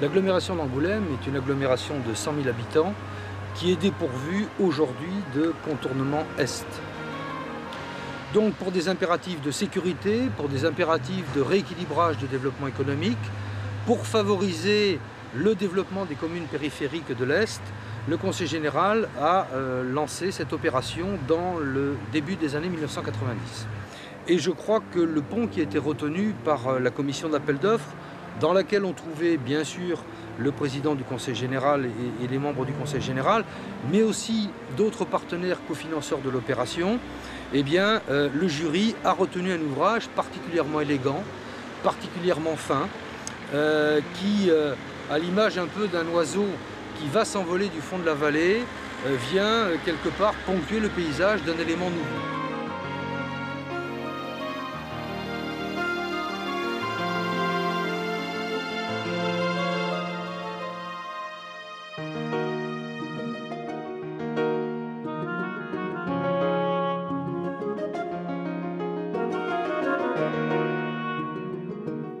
L'agglomération d'Angoulême est une agglomération de 100 000 habitants qui est dépourvue aujourd'hui de contournement Est. Donc pour des impératifs de sécurité, pour des impératifs de rééquilibrage du développement économique, pour favoriser le développement des communes périphériques de l'Est, le Conseil général a euh, lancé cette opération dans le début des années 1990. Et je crois que le pont qui a été retenu par euh, la commission d'appel d'offres dans laquelle on trouvait bien sûr le président du Conseil général et, les membres du Conseil général, mais aussi d'autres partenaires cofinanceurs de l'opération, eh euh, le jury a retenu un ouvrage particulièrement élégant, particulièrement fin, euh, qui, euh, à l'image un peu d'un oiseau qui va s'envoler du fond de la vallée, vient quelque part ponctuer le paysage d'un élément nouveau.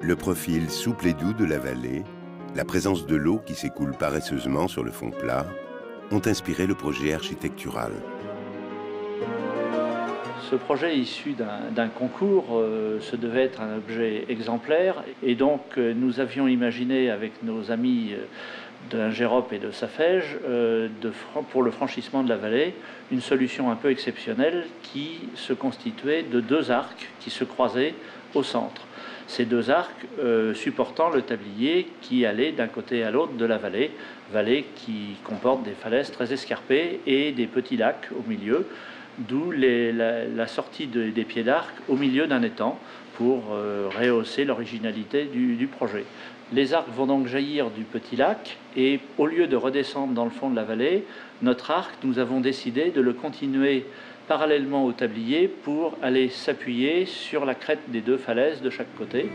Le profil souple et doux de la vallée, la présence de l'eau qui s'écoule paresseusement sur le fond plat, ont inspiré le projet architectural. Ce projet issu d'un concours, euh, devait être un objet exemplaire et donc euh, nous avions imaginé avec nos amis euh, d'Ingérop et de Safège pour le franchissement de la vallée une solution un peu exceptionnelle qui se constituait de deux arcs qui se croisaient au centre ces deux arcs euh, supportant le tablier qui allait d'un côté à l'autre de la vallée, vallée qui comporte des falaises très escarpées et des petits lacs au milieu, d'où la, sortie des pieds d'arc au milieu d'un étang pour euh, rehausser l'originalité du projet. Les arcs vont donc jaillir du petit lac et au lieu de redescendre dans le fond de la vallée, notre arc, nous avons décidé de le continuer parallèlement au tablier pour aller s'appuyer sur la crête des deux falaises de chaque côté.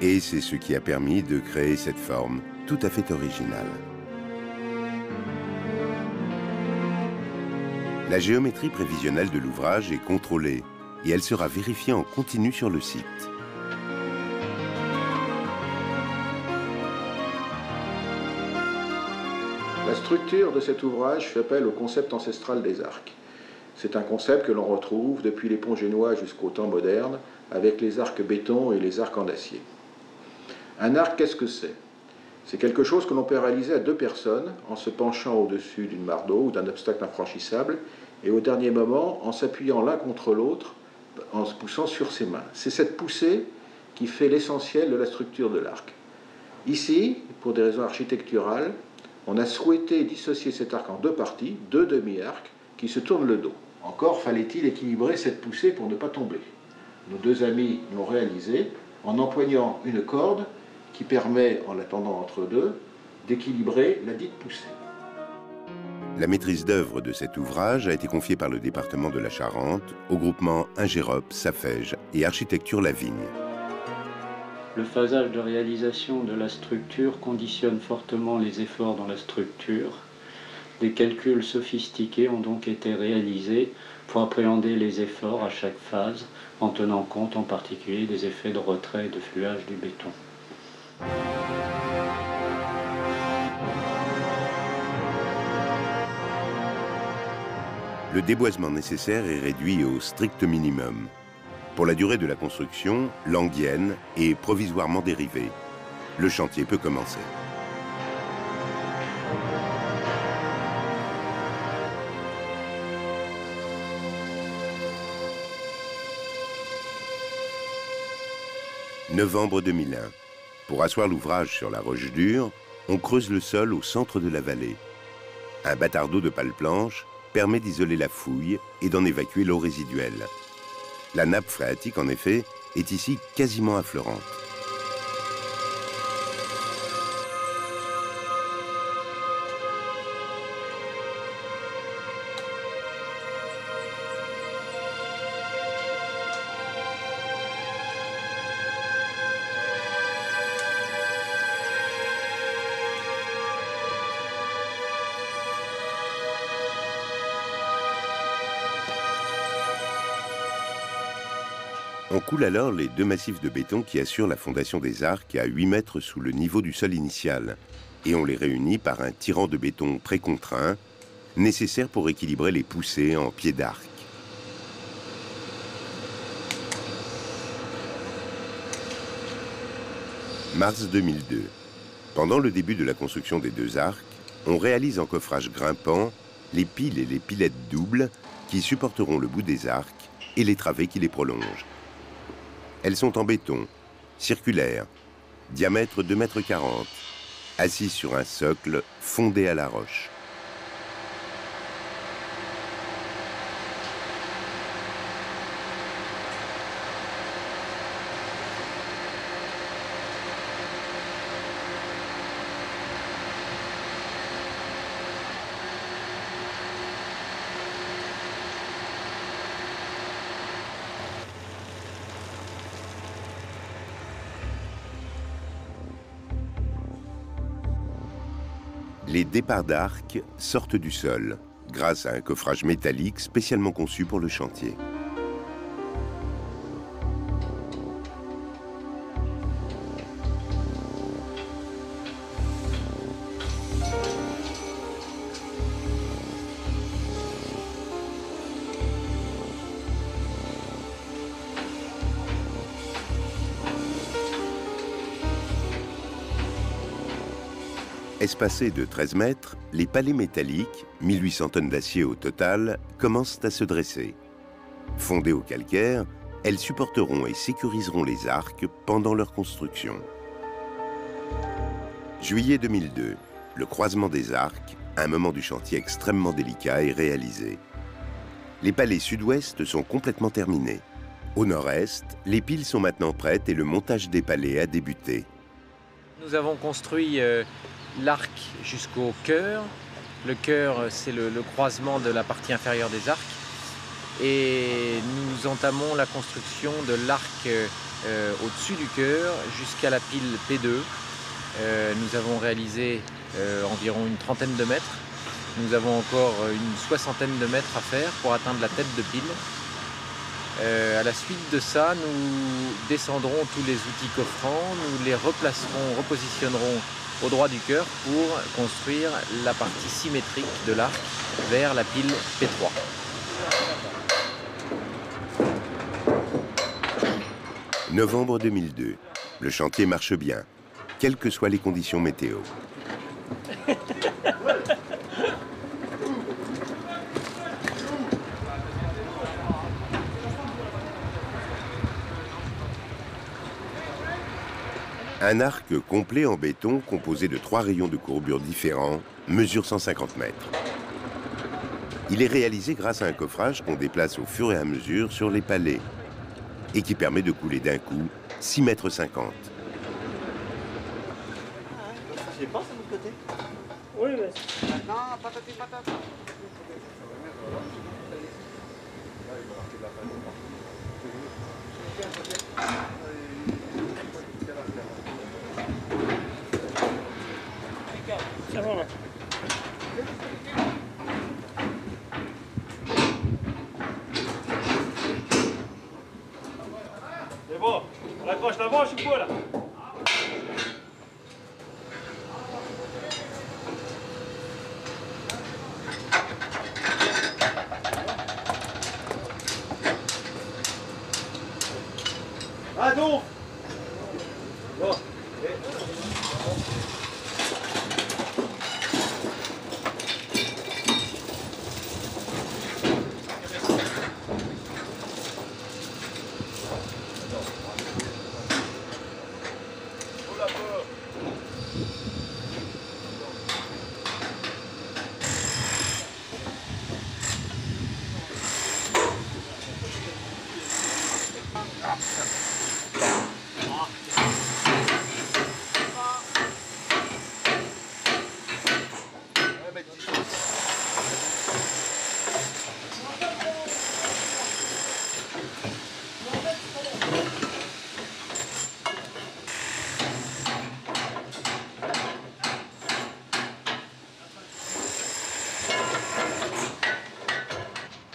Et c'est ce qui a permis de créer cette forme tout à fait originale. La géométrie prévisionnelle de l'ouvrage est contrôlée et elle sera vérifiée en continu sur le site. Structure de cet ouvrage fait appel au concept ancestral des arcs. C'est un concept que l'on retrouve depuis les ponts génois jusqu'au temps moderne, avec les arcs béton et les arcs en acier. Un arc, qu'est-ce que c'est? C'est quelque chose que l'on peut réaliser à deux personnes en se penchant au-dessus d'une mare d'eau ou d'un obstacle infranchissable et au dernier moment en s'appuyant l'un contre l'autre en se poussant sur ses mains. C'est cette poussée qui fait l'essentiel de la structure de l'arc. Ici, pour des raisons architecturales, on a souhaité dissocier cet arc en deux parties, deux demi-arcs, qui se tournent le dos. Encore fallait-il équilibrer cette poussée pour ne pas tomber. Nos deux amis l'ont réalisé en empoignant une corde qui permet, en l'attendant entre deux, d'équilibrer la dite poussée. La maîtrise d'œuvre de cet ouvrage a été confiée par le département de la Charente au groupement Ingérop, Safège et Architecture La Vigne. Le phasage de réalisation de la structure conditionne fortement les efforts dans la structure des calculs sophistiqués ont donc été réalisés pour appréhender les efforts à chaque phase, en tenant compte en particulier des effets de retrait et de fluage du béton. Le déboisement nécessaire est réduit au strict minimum. Pour la durée de la construction, l'anguienne est provisoirement dérivée. Le chantier peut commencer. Novembre 2001. Pour asseoir l'ouvrage sur la roche dure, on creuse le sol au centre de la vallée. Un bâtard d'eau de pale planche permet d'isoler la fouille et d'en évacuer l'eau résiduelle. La nappe phréatique, en effet, est ici quasiment affleurante. Alors les deux massifs de béton qui assurent la fondation des arcs à 8 mètres sous le niveau du sol initial, et on les réunit par un tirant de béton précontraint, nécessaire pour équilibrer les poussées en pied d'arc. Mars 2002. Pendant le début de la construction des deux arcs, on réalise en coffrage grimpant les piles et les pilettes doubles qui supporteront le bout des arcs et les travées qui les prolongent. Elles sont en béton, circulaires, diamètre 2,40 m, assises sur un socle fondé à la roche. Les départs d'arc sortent du sol grâce à un coffrage métallique spécialement conçu pour le chantier. Espacés de 13 mètres, les palais métalliques, 1800 tonnes d'acier au total, commencent à se dresser. Fondées au calcaire, elles supporteront et sécuriseront les arcs pendant leur construction. Juillet 2002, le croisement des arcs, un moment du chantier extrêmement délicat, est réalisé. Les palais sud-ouest sont complètement terminés. Au nord-est, les piles sont maintenant prêtes et le montage des palais a débuté. Nous avons construit euh, l'arc jusqu'au cœur. Le cœur, c'est le, croisement de la partie inférieure des arcs. Et nous entamons la construction de l'arc euh, au-dessus du cœur jusqu'à la pile P2. Euh, nous avons réalisé euh, environ une trentaine de mètres. Nous avons encore une soixantaine de mètres à faire pour atteindre la tête de pile. à la suite de ça, nous descendrons tous les outils coffrants, nous les replacerons, repositionnerons au droit du cœur pour construire la partie symétrique de l'arc vers la pile P3. Novembre 2002. Le chantier marche bien, quelles que soient les conditions météo. Un arc complet en béton composé de trois rayons de courbure différents mesure 150 mètres. Il est réalisé grâce à un coffrage qu'on déplace au fur et à mesure sur les palets et qui permet de couler d'un coup 6 mètres 50. C'est bon là. C'est bon. On Cerrou. Levou. Ela encosta a mão, segura.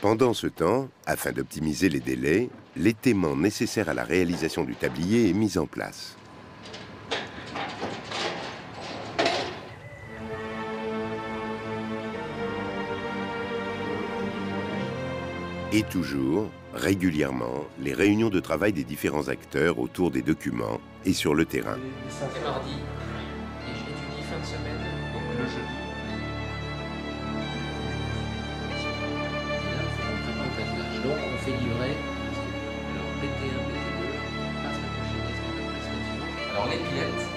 Pendant ce temps, afin d'optimiser les délais, l'étément nécessaire à la réalisation du tablier est mis en place. Et toujours, régulièrement, les réunions de travail des différents acteurs autour des documents et sur le terrain. C'est mardi, et j'étudie fin de semaine, donc le jeudi. Donc, on fait livrer alors, PT1, PT2, la semaine prochaine, la semaine d'après, la. Alors, les pilettes,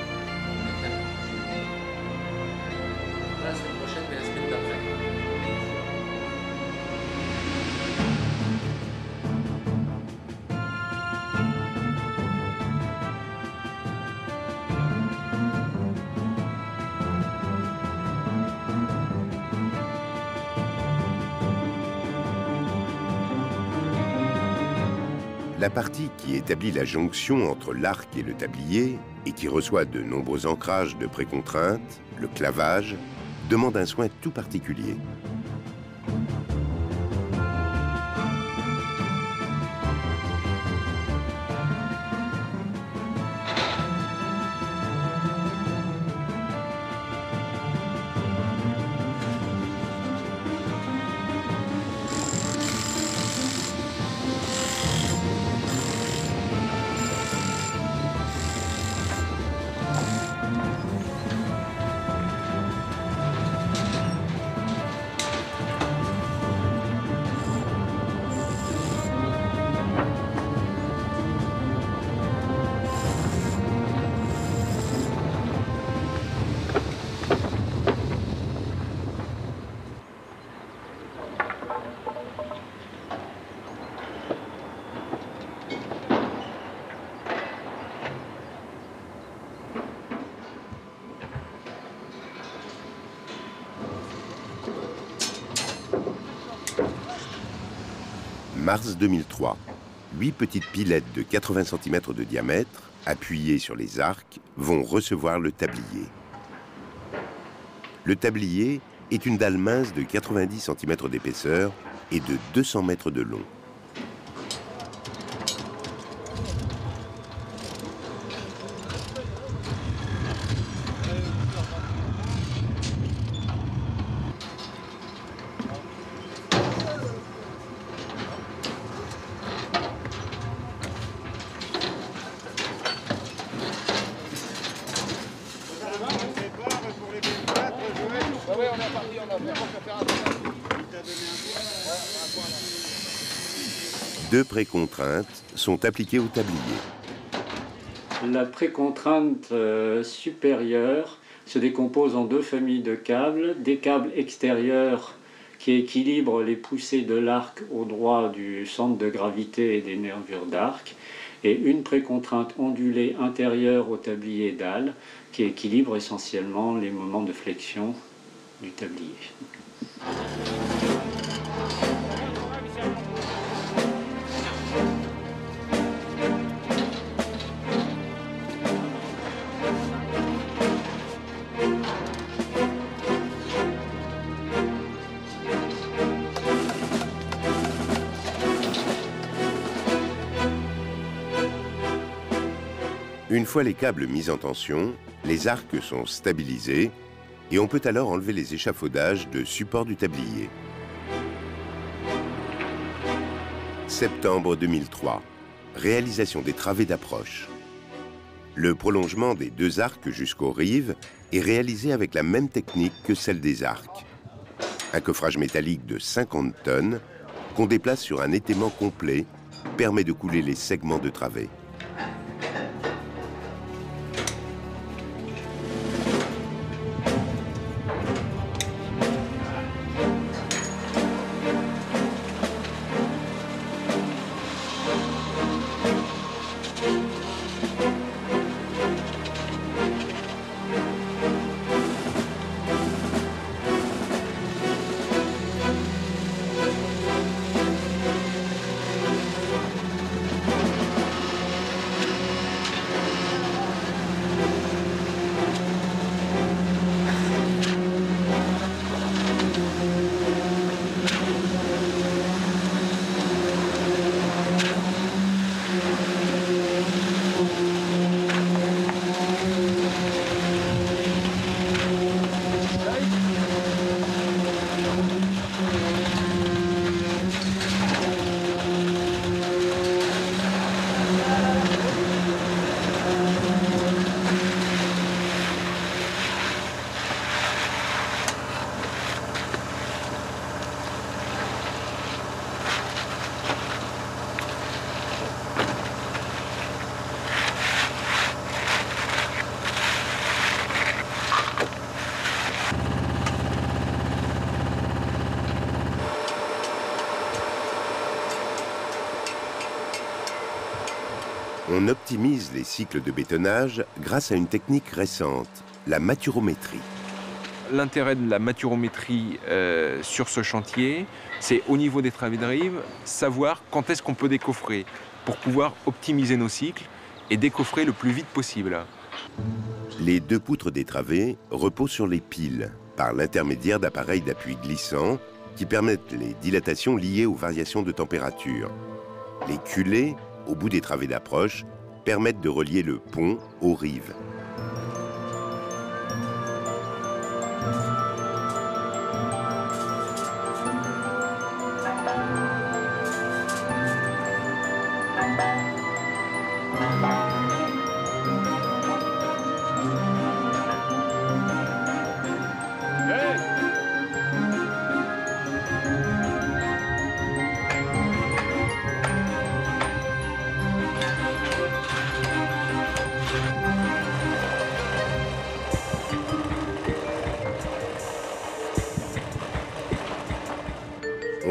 La partie qui établit la jonction entre l'arc et le tablier et qui reçoit de nombreux ancrages de précontrainte, le clavage, demande un soin tout particulier. Mars 2003. Huit petites pilettes de 80 cm de diamètre, appuyées sur les arcs, vont recevoir le tablier. Le tablier est une dalle mince de 90 cm d'épaisseur et de 200 mètres de long. Deux précontraintes sont appliquées au tablier. La précontrainte euh, supérieure se décompose en deux familles de câbles. Des câbles extérieurs qui équilibrent les poussées de l'arc au droit du centre de gravité et des nervures d'arc. Et une précontrainte ondulée intérieure au tablier dalle qui équilibre essentiellement les moments de flexion du tablier. Une fois les câbles mis en tension, les arcs sont stabilisés et on peut alors enlever les échafaudages de support du tablier. Septembre 2003. Réalisation des travées d'approche. Le prolongement des deux arcs jusqu'aux rives est réalisé avec la même technique que celle des arcs. Un coffrage métallique de 50 tonnes qu'on déplace sur un étaiement complet permet de couler les segments de travée. On optimise les cycles de bétonnage grâce à une technique récente, la maturométrie. L'intérêt de la maturométrie euh, sur ce chantier, c'est au niveau des travées de rive, savoir quand est-ce qu'on peut décoffrer pour pouvoir optimiser nos cycles et décoffrer le plus vite possible. Les deux poutres des travées reposent sur les piles par l'intermédiaire d'appareils d'appui glissants qui permettent les dilatations liées aux variations de température. Les culées, au bout des travées d'approche, permettent de relier le pont aux rives.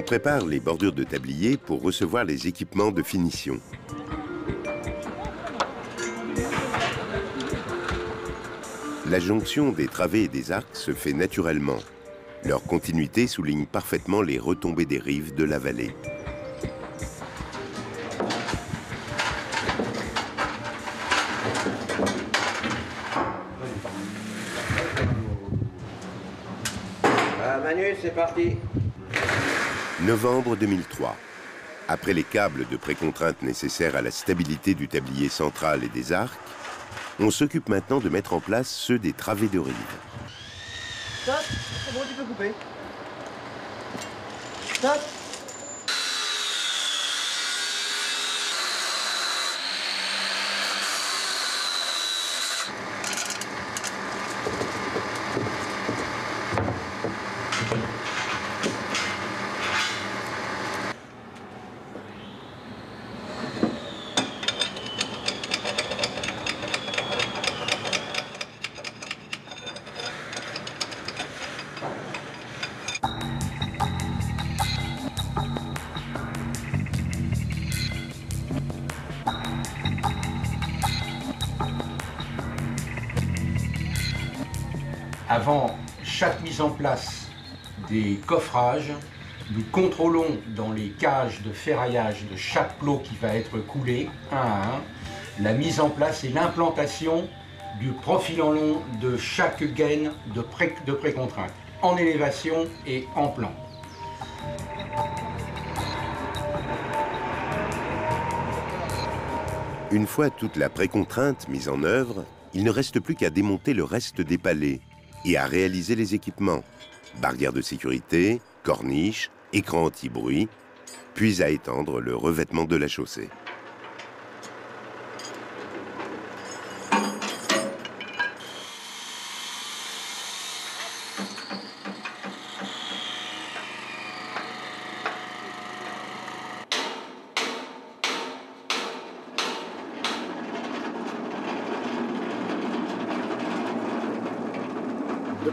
Prépare les bordures de tablier pour recevoir les équipements de finition. La jonction des travées et des arcs se fait naturellement. Leur continuité souligne parfaitement les retombées des rives de la vallée. Ah, Manu, c'est parti. Novembre 2003. Après les câbles de précontrainte nécessaires à la stabilité du tablier central et des arcs, on s'occupe maintenant de mettre en place ceux des travées de rive. Stop, c'est bon, tu peux couper. Stop. En place des coffrages, nous contrôlons dans les cages de ferraillage de chaque plot qui va être coulé, un à un, la mise en place et l'implantation du profil en long de chaque gaine de, pré, de précontrainte, en élévation et en plan. Une fois toute la précontrainte mise en œuvre, il ne reste plus qu'à démonter le reste des palais et à réaliser les équipements. Barrières de sécurité, corniches, écran anti-bruit, puis à étendre le revêtement de la chaussée.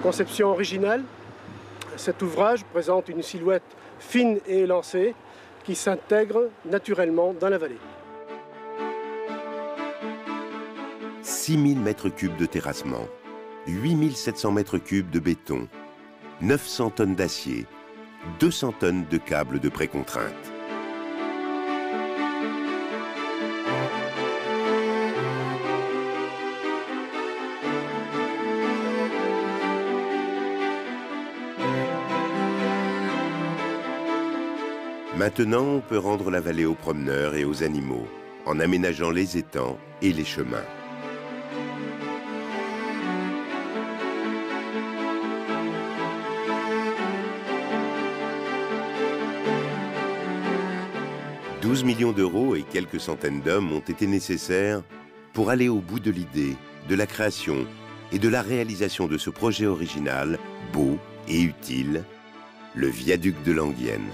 Conception originale, cet ouvrage présente une silhouette fine et élancée qui s'intègre naturellement dans la vallée. 6000 mètres cubes de terrassement, 8700 mètres cubes de béton, 900 tonnes d'acier, 200 tonnes de câbles de précontrainte. Maintenant, on peut rendre la vallée aux promeneurs et aux animaux, en aménageant les étangs et les chemins. « 12 millions d'euros et quelques centaines d'hommes ont été nécessaires pour aller au bout de l'idée, de la création et de la réalisation de ce projet original, beau et utile, le viaduc de l'Anguienne.